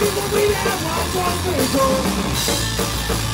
People be there, watch what they.